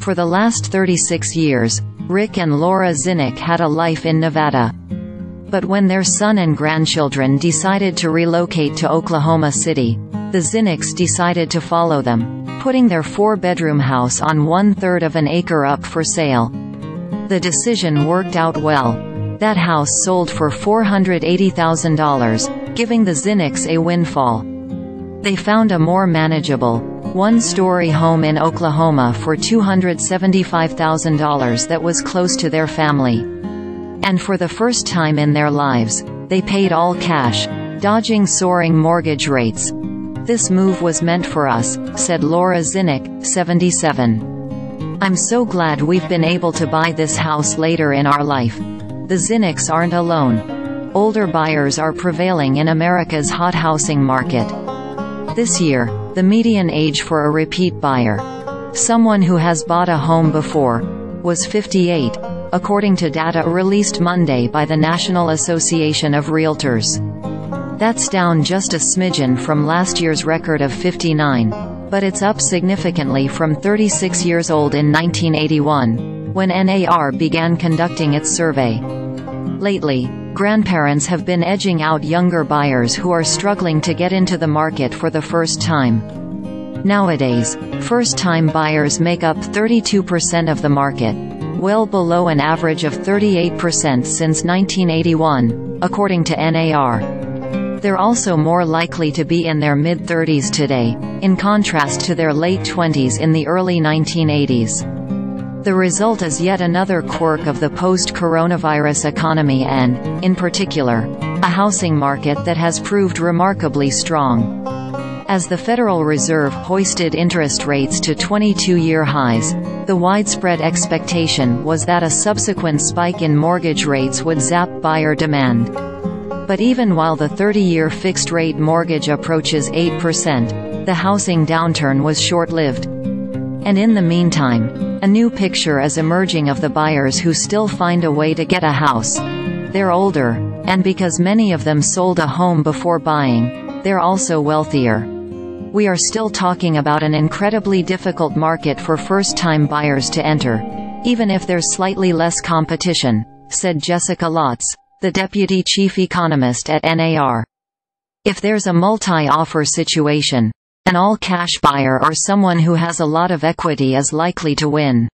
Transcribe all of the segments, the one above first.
For the last 36 years, Rick and Laura Zinnick had a life in Nevada. But when their son and grandchildren decided to relocate to Oklahoma City, the Zinnicks decided to follow them, putting their four-bedroom house on one-third of an acre up for sale. The decision worked out well. That house sold for $480,000, giving the Zinnicks a windfall. They found a more manageable, one-story home in Oklahoma for $275,000 that was close to their family. And for the first time in their lives, they paid all cash, dodging soaring mortgage rates. This move was meant for us, said Laura Zinnick, 77. I'm so glad we've been able to buy this house later in our life. The Zinnicks aren't alone. Older buyers are prevailing in America's hot housing market. This year, the median age for a repeat buyer, someone who has bought a home before, was 58, according to data released Monday by the National Association of Realtors. That's down just a smidgen from last year's record of 59, but it's up significantly from 36 years old in 1981, when NAR began conducting its survey. Lately, grandparents have been edging out younger buyers who are struggling to get into the market for the first time. Nowadays, first-time buyers make up 32% of the market, well below an average of 38% since 1981, according to NAR. They're also more likely to be in their mid-30s today, in contrast to their late 20s in the early 1980s. The result is yet another quirk of the post-coronavirus economy and, in particular, a housing market that has proved remarkably strong. As the Federal Reserve hoisted interest rates to 22-year highs, the widespread expectation was that a subsequent spike in mortgage rates would zap buyer demand. But even while the 30-year fixed-rate mortgage approaches 8%, the housing downturn was short-lived. And in the meantime, a new picture is emerging of the buyers who still find a way to get a house. They're older, and because many of them sold a home before buying, they're also wealthier. We are still talking about an incredibly difficult market for first-time buyers to enter, even if there's slightly less competition, said Jessica Lautz, the deputy chief economist at NAR. If there's a multi-offer situation, an all-cash buyer or someone who has a lot of equity is likely to win.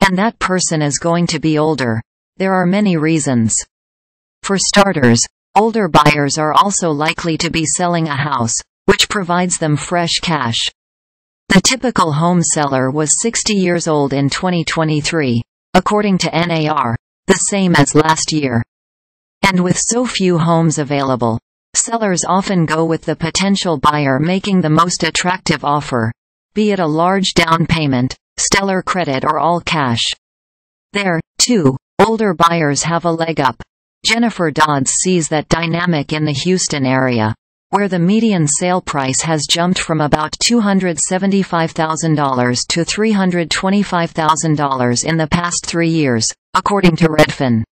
And that person is going to be older. There are many reasons. For starters, older buyers are also likely to be selling a house, which provides them fresh cash. The typical home seller was 60 years old in 2023, according to NAR, the same as last year. And with so few homes available, sellers often go with the potential buyer making the most attractive offer, be it a large down payment, stellar credit or all cash. There, too, older buyers have a leg up. Jennifer Dodds sees that dynamic in the Houston area, where the median sale price has jumped from about $275,000 to $325,000 in the past three years, according to Redfin.